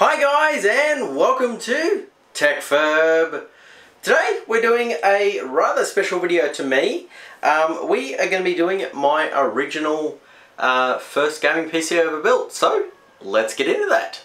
Hi guys and welcome to TechFurb. Today we're doing a rather special video to me. Um, we are going to be doing my original uh, first gaming PC ever built. So let's get into that.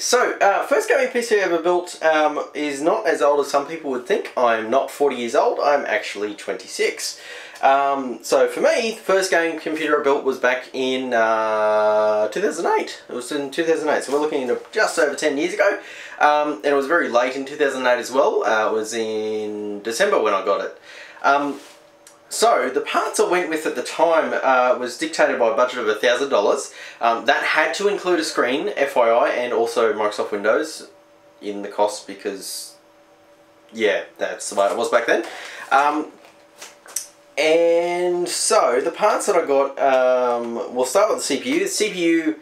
So uh, first gaming PC I ever built um, is not as old as some people would think. I'm not 40 years old, I'm actually 26. Um, so for me, the first gaming computer I built was back in uh, 2008. It was in 2008, so we're looking at just over 10 years ago. Um, and it was very late in 2008 as well. Uh, it was in December when I got it. Um, so the parts I went with at the time uh, was dictated by a budget of $1,000. Um, that had to include a screen, FYI, and also Microsoft Windows in the cost because, yeah, that's the way it was back then. Um, and so the parts that I got, um, we'll start with the CPU. The CPU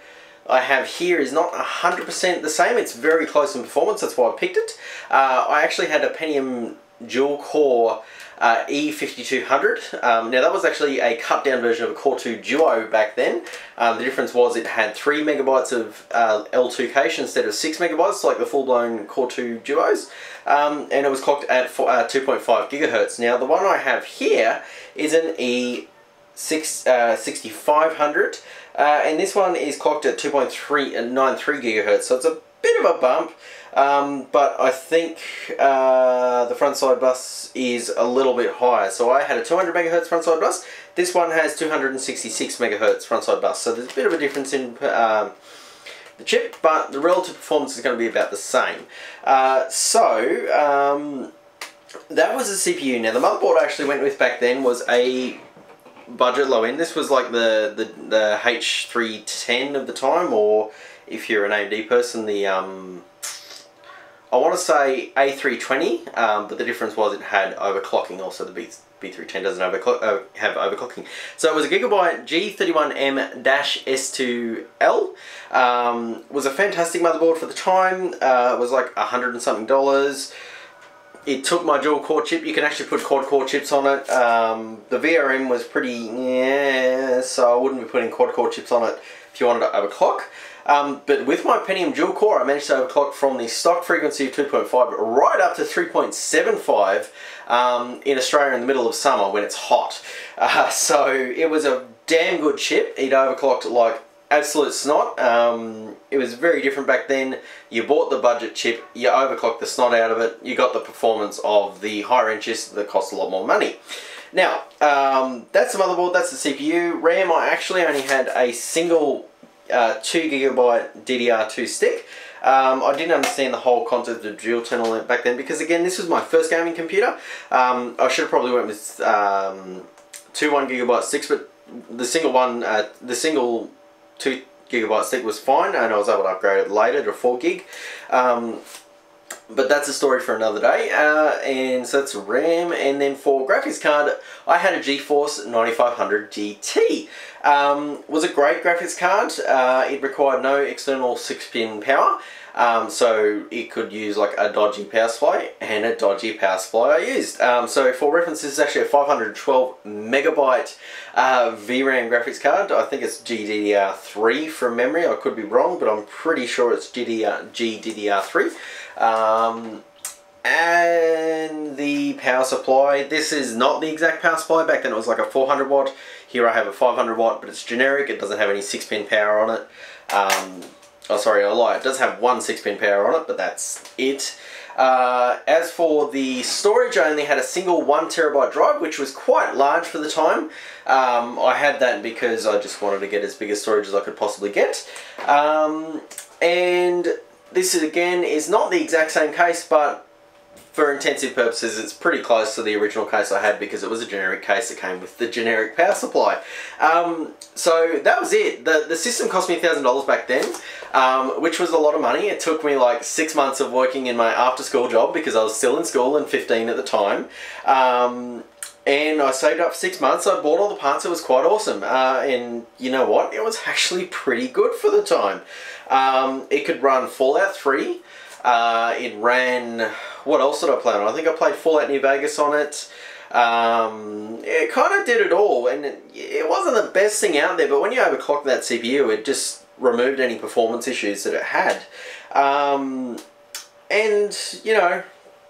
I have here is not 100% the same. It's very close in performance, that's why I picked it. Uh, I actually had a Pentium dual core uh, E5200. Um, now that was actually a cut down version of a Core 2 Duo back then. Um, the difference was it had 3 megabytes of uh, L2 cache instead of 6 megabytes like the full blown Core 2 Duos. Um, and it was clocked at uh, 2.5 gigahertz. Now the one I have here is an E6500 uh, and this one is clocked at 2.393 gigahertz so it's a bit of a bump um, but I think uh, the front side bus is a little bit higher. So I had a 200 megahertz front side bus. This one has 266 megahertz front side bus. So there's a bit of a difference in um, the chip, but the relative performance is going to be about the same. Uh, so um, that was the CPU. Now the motherboard I actually went with back then was a budget low end. This was like the, the, the H310 of the time, or if you're an AMD person, the um, I want to say A320, um, but the difference was it had overclocking also. The B, B310 doesn't uh, have overclocking. So it was a Gigabyte G31M-S2L. Um, was a fantastic motherboard for the time. Uh, it was like a hundred and something dollars. It took my dual core chip. You can actually put quad core chips on it. Um, the VRM was pretty, yeah, so I wouldn't be putting quad core chips on it if you wanted to overclock. Um, but with my Pentium dual core, I managed to overclock from the stock frequency of 2.5 right up to 3.75 um, in Australia in the middle of summer when it's hot. Uh, so it was a damn good chip. It overclocked like absolute snot. Um, it was very different back then. You bought the budget chip, you overclocked the snot out of it, you got the performance of the higher end chips that cost a lot more money. Now, um, that's the motherboard, that's the CPU. RAM, I actually only had a single uh, 2 gigabyte DDR2 stick. Um, I didn't understand the whole concept of dual channel back then because again this was my first gaming computer. Um, I should have probably went with um, two 1 gigabyte sticks but the single one, uh, the single 2 gigabyte stick was fine and I was able to upgrade it later to 4 gig. But that's a story for another day. Uh, and so that's RAM. And then for graphics card, I had a GeForce 9500 GT. Um, was a great graphics card. Uh, it required no external 6-pin power. Um, so it could use like a dodgy power supply and a dodgy power supply I used. Um, so for reference, this is actually a 512 megabyte uh, VRAM graphics card. I think it's GDDR3 from memory. I could be wrong, but I'm pretty sure it's GDR, GDDR3. Um, and the power supply, this is not the exact power supply. Back then it was like a 400 watt. Here I have a 500 watt, but it's generic. It doesn't have any 6 pin power on it. Um, Oh, sorry, I lie. It does have one 6-pin power on it, but that's it. Uh, as for the storage, I only had a single 1 terabyte drive, which was quite large for the time. Um, I had that because I just wanted to get as big a storage as I could possibly get. Um, and this, is, again, is not the exact same case, but for intensive purposes, it's pretty close to the original case I had because it was a generic case that came with the generic power supply. Um, so that was it. The, the system cost me $1,000 back then, um, which was a lot of money. It took me like six months of working in my after school job because I was still in school and 15 at the time. Um, and I saved up six months. I bought all the parts. It was quite awesome. Uh, and you know what? It was actually pretty good for the time. Um, it could run Fallout 3. Uh, it ran, what else did I play on? I think I played Fallout New Vegas on it. Um, it kind of did it all, and it, it wasn't the best thing out there. But when you overclock that CPU, it just removed any performance issues that it had. Um, and you know,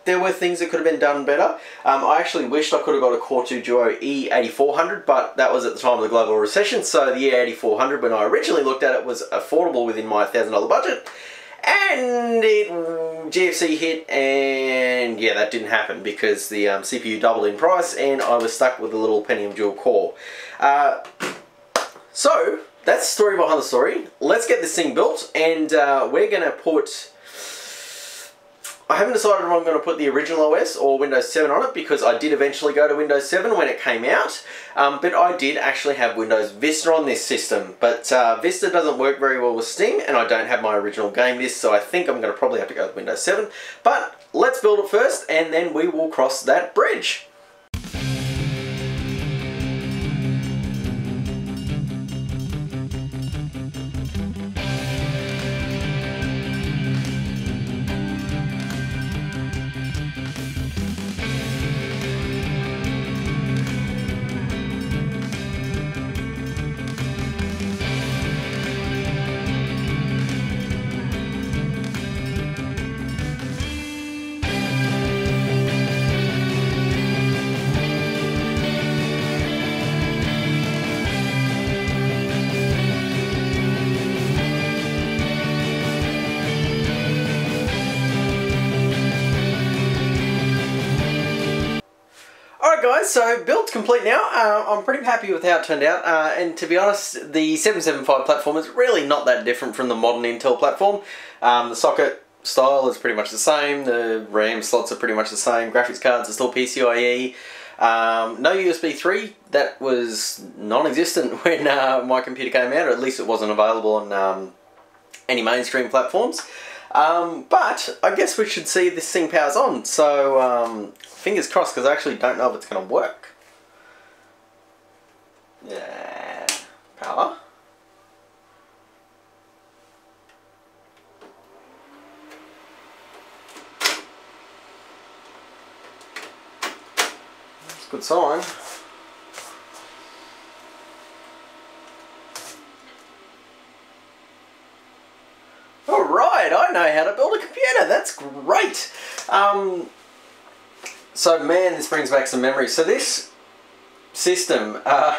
there were things that could have been done better. Um, I actually wished I could have got a Core 2 Duo E8400, but that was at the time of the global recession, so the E8400, when I originally looked at it, was affordable within my $1,000 budget. And it GFC hit, and yeah, that didn't happen because the um, CPU doubled in price, and I was stuck with a little Pentium dual core. Uh, so that's the story behind the story. Let's get this thing built, and uh, we're gonna put I haven't decided if I'm going to put the original OS or Windows 7 on it because I did eventually go to Windows 7 when it came out. Um, but I did actually have Windows Vista on this system. But uh, Vista doesn't work very well with Steam and I don't have my original game list so I think I'm going to probably have to go with Windows 7. But let's build it first and then we will cross that bridge. So build's complete now. Uh, I'm pretty happy with how it turned out, uh, and to be honest, the 775 platform is really not that different from the modern Intel platform. Um, the socket style is pretty much the same, the RAM slots are pretty much the same, graphics cards are still PCIe. Um, no USB 3, that was non-existent when uh, my computer came out, or at least it wasn't available on um, any mainstream platforms. Um, but I guess we should see if this thing powers on. So um, fingers crossed because I actually don't know if it's going to work. Yeah, power. That's a good sign. Alright, I know how to build a computer. That's great. Um, so man, this brings back some memories. So this system, uh,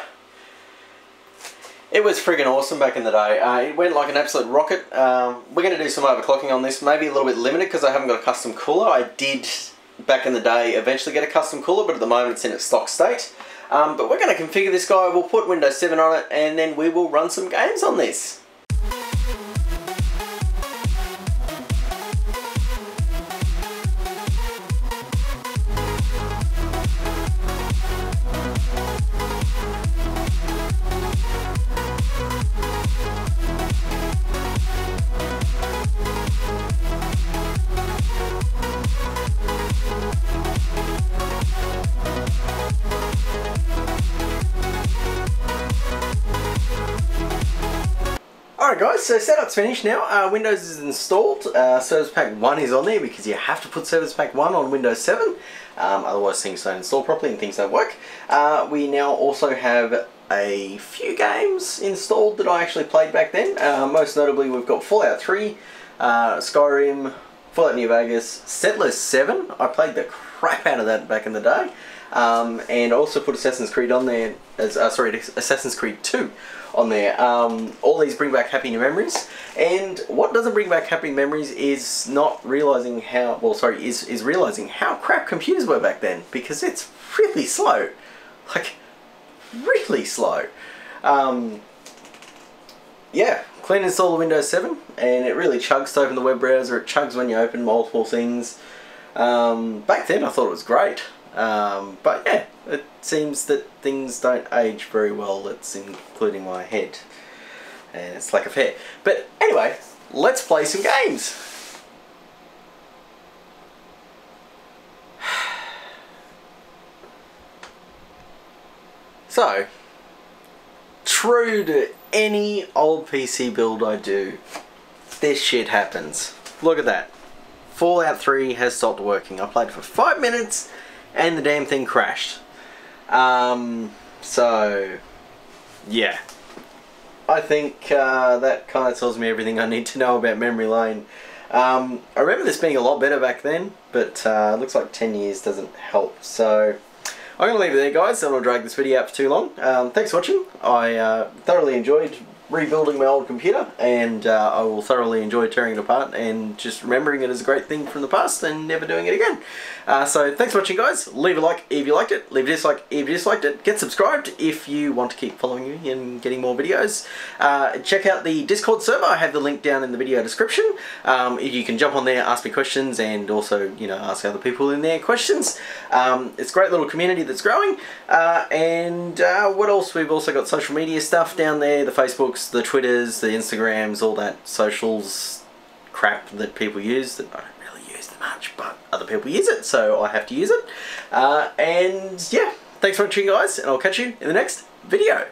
it was friggin' awesome back in the day. Uh, it went like an absolute rocket. Um, we're going to do some overclocking on this, maybe a little bit limited because I haven't got a custom cooler. I did, back in the day, eventually get a custom cooler, but at the moment it's in its stock state. Um, but we're going to configure this guy, we'll put Windows 7 on it, and then we will run some games on this. Alright guys, so setup's finished now. Uh, Windows is installed. Uh, Service Pack 1 is on there because you have to put Service Pack 1 on Windows 7. Um, otherwise things don't install properly and things don't work. Uh, we now also have a few games installed that I actually played back then. Uh, most notably we've got Fallout 3, uh, Skyrim, Fallout New Vegas, Settlers 7. I played the crap out of that back in the day. Um, and also put Assassin's Creed on there, as uh, sorry, Assassin's Creed 2 on there. Um, all these bring back happy new memories, and what doesn't bring back happy memories is not realizing how, well, sorry, is, is realizing how crap computers were back then, because it's really slow. Like, really slow. Um, yeah, clean install the Windows 7, and it really chugs to open the web browser. It chugs when you open multiple things. Um, back then I thought it was great. Um, but yeah, it seems that things don't age very well, it's including my head. And it's like a fair. But anyway, let's play some games. So, true to any old PC build I do, this shit happens. Look at that. Fallout 3 has stopped working. I played for 5 minutes and the damn thing crashed. Um, so, yeah. I think uh, that kind of tells me everything I need to know about memory lane. Um, I remember this being a lot better back then, but uh, looks like 10 years doesn't help. So I'm going to leave it there, guys. I don't want to drag this video out for too long. Um, thanks for watching. I uh, thoroughly enjoyed rebuilding my old computer and uh, I will thoroughly enjoy tearing it apart and just remembering it as a great thing from the past and never doing it again. Uh, so thanks for watching guys, leave a like if you liked it, leave a dislike if you disliked it, get subscribed if you want to keep following me and getting more videos. Uh, check out the Discord server, I have the link down in the video description. Um, you can jump on there, ask me questions and also you know ask other people in there questions. Um, it's a great little community that's growing uh, and uh, what else, we've also got social media stuff down there, the Facebooks, the Twitters, the Instagrams, all that socials crap that people use that I don't really use that much, but other people use it, so I have to use it. Uh, and yeah, thanks for watching guys, and I'll catch you in the next video.